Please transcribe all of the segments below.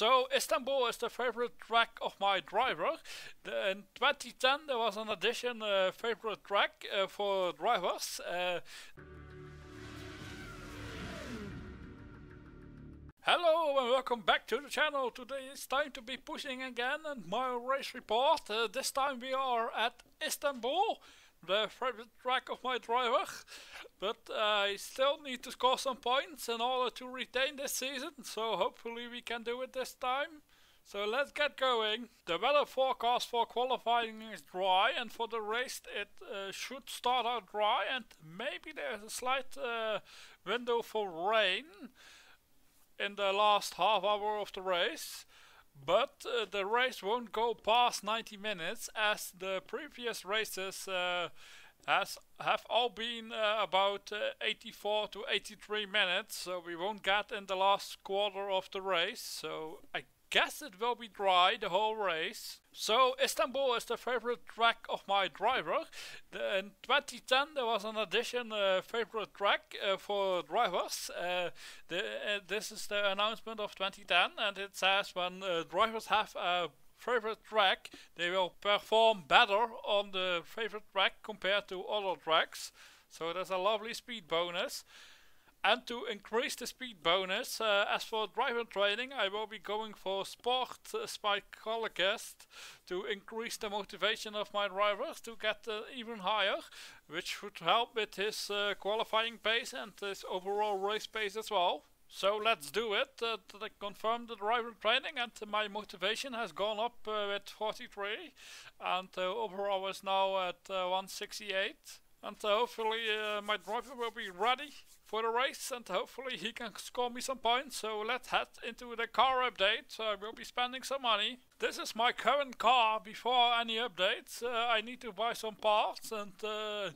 So Istanbul is the favorite track of my driver. The, in 2010 there was an addition uh, favorite track uh, for drivers. Uh, Hello and welcome back to the channel. Today it's time to be pushing again and my race report. Uh, this time we are at Istanbul the favorite track of my driver. But I still need to score some points in order to retain this season. So hopefully we can do it this time. So let's get going. The weather forecast for qualifying is dry and for the race it uh, should start out dry and maybe there's a slight uh, window for rain in the last half hour of the race. But uh, the race won't go past 90 minutes as the previous races uh, has have all been uh, about uh, 84 to 83 minutes so we won't get in the last quarter of the race so I guess it will be dry the whole race. So Istanbul is the favorite track of my driver. The, in 2010 there was an addition uh, favorite track uh, for drivers. Uh, the, uh, this is the announcement of 2010 and it says when uh, drivers have a favorite track they will perform better on the favorite track compared to other tracks. So there's a lovely speed bonus. And to increase the speed bonus, uh, as for driver training, I will be going for Sport uh, Psychologist to increase the motivation of my drivers to get uh, even higher, which would help with his uh, qualifying pace and his overall race pace as well. So let's do it. Uh, to confirm the driver training and my motivation has gone up uh, with 43 and uh, overall is now at uh, 168 and uh, hopefully uh, my driver will be ready for the race and hopefully he can score me some points. So let's head into the car update. I will be spending some money. This is my current car before any updates. Uh, I need to buy some parts and uh,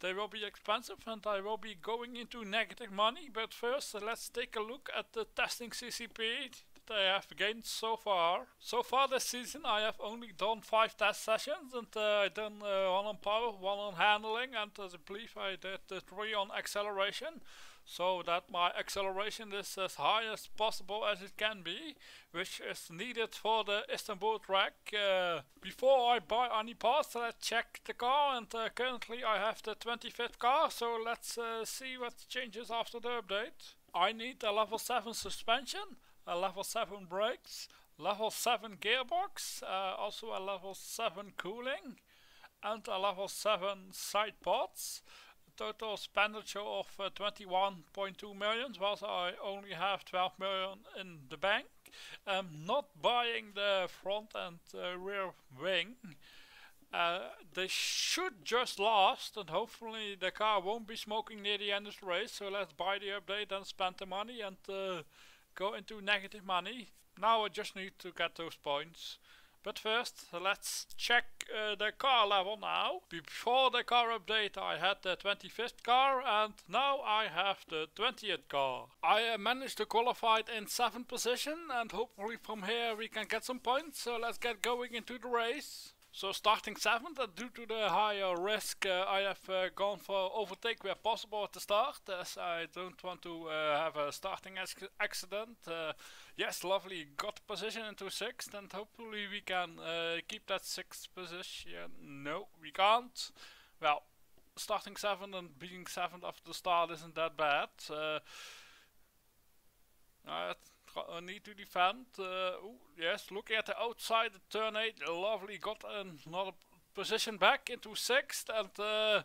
they will be expensive and I will be going into negative money. But first uh, let's take a look at the testing CCP I have gained so far. So far this season I have only done 5 test sessions and uh, I done uh, one on power, one on handling and I believe I did uh, 3 on acceleration. So that my acceleration is as high as possible as it can be, which is needed for the Istanbul track. Uh, before I buy any parts, let's check the car and uh, currently I have the 25th car, so let's see what changes after the update. I need a level 7 suspension a level 7 brakes, level 7 gearbox, uh, also a level 7 cooling, and a level 7 side pods. Total expenditure of uh, 21.2 million, whilst I only have 12 million in the bank. I'm not buying the front and uh, rear wing. Uh, they should just last and hopefully the car won't be smoking near the end of the race so let's buy the update and spend the money and uh, go into negative money. Now I just need to get those points. But first, let's check uh, the car level now. Before the car update I had the 25th car and now I have the 20th car. I uh, managed to qualify in 7th position and hopefully from here we can get some points. So let's get going into the race. So starting 7th, and due to the higher risk, uh, I have uh, gone for overtake where possible at the start, as I don't want to uh, have a starting accident. Uh, yes, lovely, got position into 6th, and hopefully we can uh, keep that 6th position. No, we can't. Well, starting 7th and being 7th after the start isn't that bad. Need to defend. Ooh, yes, looking at the outside, turn 8, lovely, got another position back into 6th and uh,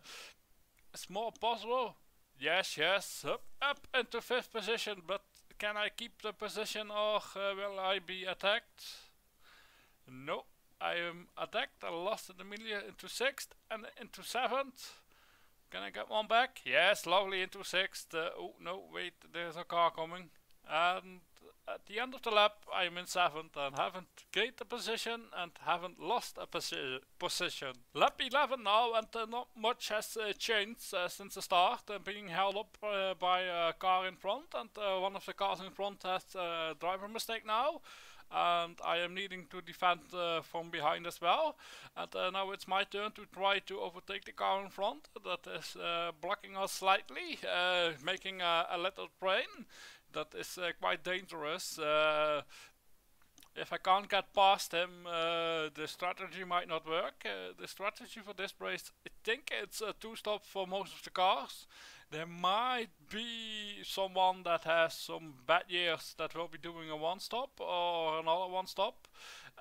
it's more possible. Yes, yes, up, up into 5th position, but can I keep the position or uh, will I be attacked? No, I am attacked, I lost in the immediately into 6th and into 7th. Can I get one back? Yes, lovely into 6th. Uh, oh, no, wait, there's a car coming. And at the end of the lap I am in 7th and haven't gained a position and haven't lost a posi position. Lap 11 now and uh, not much has uh, changed uh, since the start. I'm being held up uh, by a car in front and uh, one of the cars in front has a driver mistake now. And I am needing to defend uh, from behind as well. And now it's my turn to try to overtake the car in front that is blocking us slightly, making a, a little train that is uh, quite dangerous. Uh, if I can't get past him, uh, the strategy might not work. The strategy for this race, I think it's a two-stop for most of the cars. There might be someone that has some Badyears that will be doing a one-stop or another one-stop.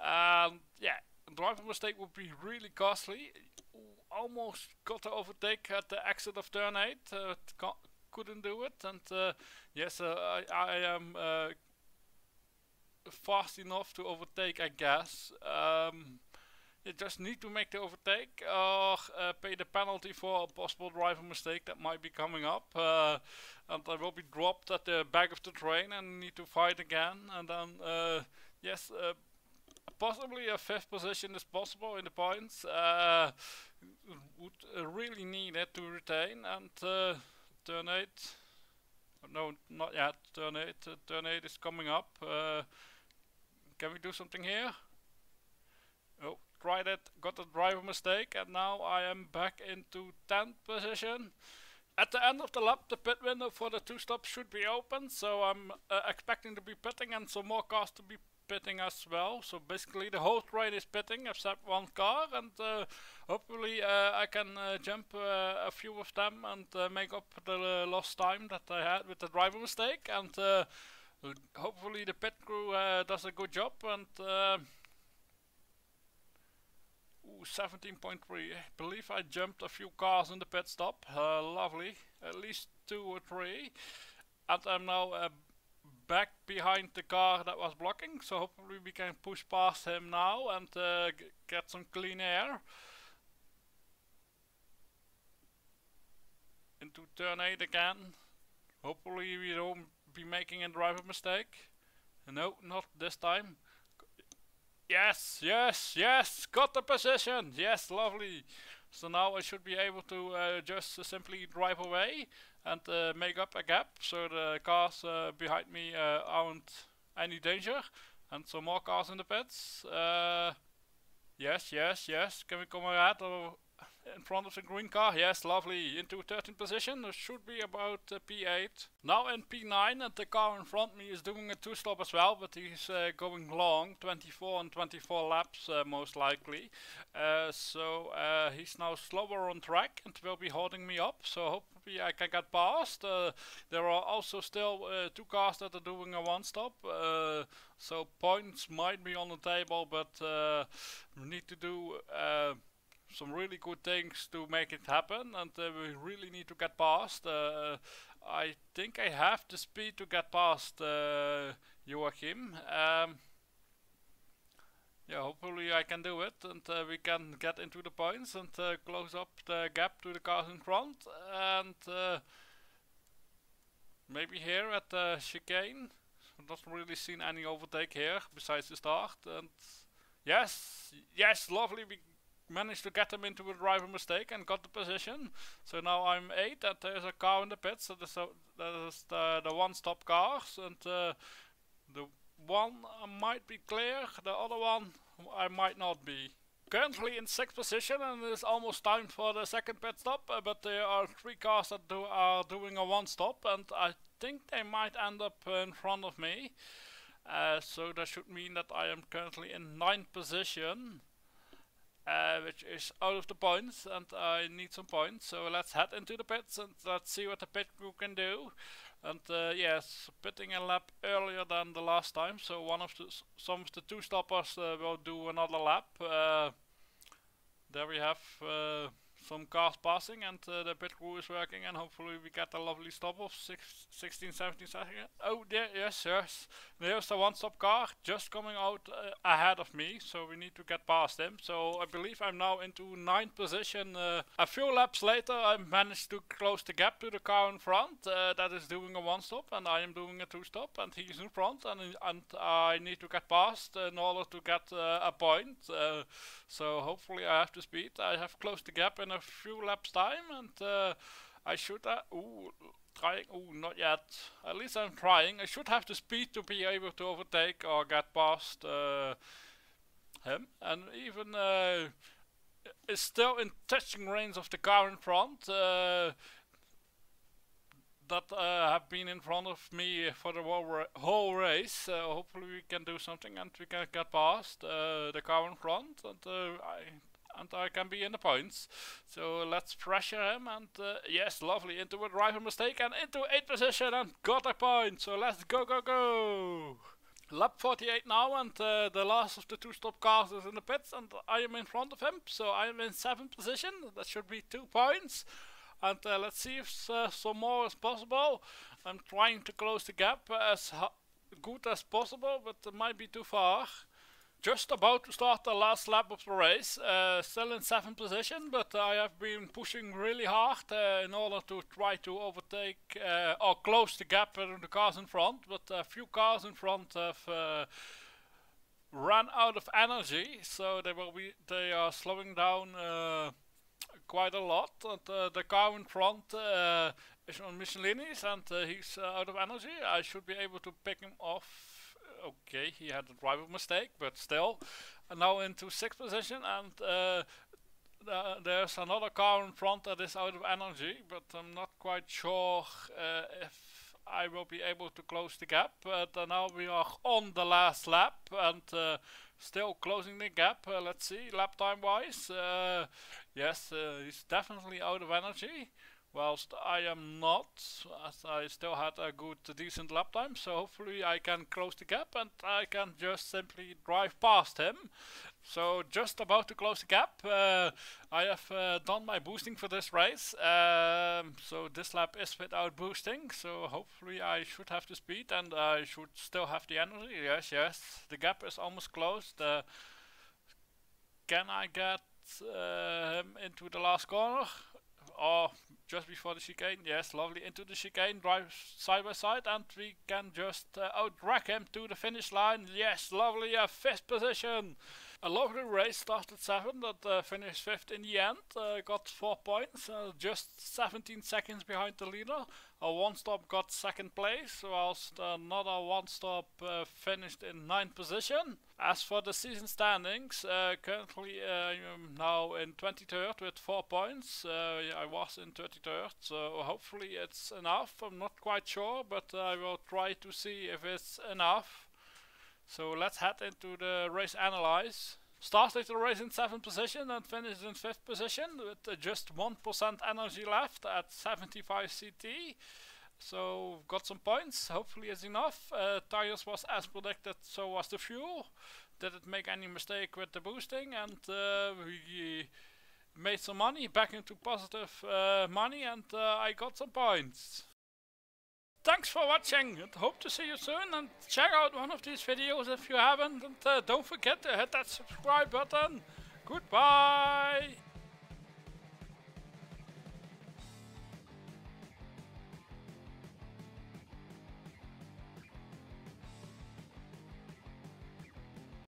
And yeah, driver mistake would be really costly. Almost got to overtake at the exit of turn 8. Uh, couldn't do it. And uh, yes, uh, I, I am uh, fast enough to overtake, I guess. Um, you just need to make the overtake or uh, pay the penalty for a possible driver mistake that might be coming up. Uh, and I will be dropped at the back of the train and need to fight again. And then, uh, yes, possibly a fifth position is possible in the points. Would really need it to retain. And turn 8, no, not yet, turn 8, turn 8 is coming up. can we do something here? Oh, tried it, got a driver mistake, and now I am back into 10th position. At the end of the lap, the pit window for the two stops should be open, so I'm uh, expecting to be pitting and some more cars to be pitting as well. So basically the whole train is pitting except one car, and uh, hopefully uh, I can uh, jump uh, a few of them and uh, make up the lost time that I had with the driver mistake, and hopefully the pit crew does a good job and 17.3. I believe I jumped a few cars in the pit stop. Uh, lovely. At least two or three. And I'm now uh, back behind the car that was blocking. So hopefully we can push past him now and uh, get some clean air. Into turn 8 again. Hopefully we don't be making a driver mistake. No, not this time. Yes, yes, yes, got the position. Yes, lovely. So now I should be able to uh, just uh, simply drive away and uh, make up a gap so the cars uh, behind me uh, aren't any danger. And some more cars in the pits. Uh, yes, yes, yes. Can we come ahead or in front of the green car. Yes, lovely. Into 13th position. There should be about uh, P8. Now in P9 and the car in front me is doing a two stop as well, but he's going long, 24 and 24 laps most likely. So he's now slower on track and will be holding me up. So hopefully I can get past. Uh, there are also still two cars that are doing a one stop. so points might be on the table, but we need to do some really good things to make it happen and uh, we really need to get past. Uh, I think I have the speed to get past uh, Joachim. Um, yeah, hopefully I can do it and uh, we can get into the points and uh, close up the gap to the cars in front and uh, maybe here at the chicane. I've not really seen any overtake here besides the start and yes, yes, lovely, we managed to get them into a driver mistake and got the position. So now I'm 8 and there's a car in the pits. So is the, the one-stop cars and uh, the one I might be clear, the other one I might not be. Currently in 6th position and it's almost time for the second pit stop, uh, but there are 3 cars that do, are doing a one-stop and I think they might end up in front of me. Uh, so that should mean that I am currently in 9th position uh, which is out of the points and I need some points so let's head into the pits and let's see what the pit crew can do and uh, yes pitting a lap earlier than the last time so one of the some of the two stoppers uh, will do another lap. Uh, there we have uh, some cars passing and uh, the pit crew is working and hopefully we get a lovely stop of six, 16 17 seconds. Oh there yes yes. There's a one stop car just coming out uh, ahead of me so we need to get past him so I believe I'm now into ninth position uh, a few laps later I managed to close the gap to the car in front uh, that is doing a one stop and I am doing a two stop and he's in front and, and I need to get past in order to get uh, a point uh, so hopefully I have the speed. I have closed the gap in a few laps time and uh, I should uh, ooh, trying not yet. At least I'm trying. I should have the speed to be able to overtake or get past uh, him. And even uh, is still in touching range of the car in front uh, that uh, have been in front of me for the whole, ra whole race. Uh, hopefully we can do something and we can get past uh, the car in front. And uh, I and I can be in the points. So let's pressure him and uh, yes, lovely into a driver mistake and into 8th position and got a point. So let's go, go, go! Lap 48 now and uh, the last of the two stop cars is in the pits and I am in front of him. So I am in 7th position. That should be 2 points. And uh, let's see if uh, some more is possible. I'm trying to close the gap as good as possible, but it might be too far. Just about to start the last lap of the race, uh, still in 7th position, but I have been pushing really hard uh, in order to try to overtake uh, or close the gap with the cars in front, but a few cars in front have uh, run out of energy, so they will be they are slowing down uh, quite a lot, and uh, the car in front is on Michelinis and he's out of energy. I should be able to pick him off okay, he had a driver mistake, but still. And now into sixth position, and uh, uh, there's another car in front that is out of energy, but I'm not quite sure uh, if I will be able to close the gap. But uh, now we are on the last lap, and uh, still closing the gap. Uh, let's see, lap time wise. yes, he's definitely out of energy whilst I am not, as I still had a good decent lap time, so hopefully I can close the gap and I can just simply drive past him. So just about to close the gap, uh, I have uh, done my boosting for this race, um, so this lap is without boosting, so hopefully I should have the speed and I should still have the energy, yes, yes, the gap is almost closed. Uh, can I get uh, him into the last corner? Oh, just before the chicane. Yes, lovely. Into the chicane, drive side by side, and we can just uh, him to the finish line. Yes, lovely. Uh, fifth position. A lovely race started seventh, but uh, finished fifth in the end. Uh, got four points, uh, just 17 seconds behind the leader. A one stop got second place, whilst another one stop uh, finished in ninth position. As for the season standings, uh, currently uh, I'm now in 23rd with four points. I was in 33rd, so hopefully it's enough. I'm not quite sure, but I will try to see if it's enough. So let's head into the race analyze. Started the race in 7th position and finished in 5th position with uh, just 1% energy left at 75 CT. So got some points, hopefully it's enough. Uh, tires was as predicted, so was the fuel. Didn't make any mistake with the boosting and uh, we made some money, back into positive uh, money and uh, I got some points. Thanks for watching and hope to see you soon and check out one of these videos if you haven't and uh, don't forget to hit that subscribe button. Goodbye!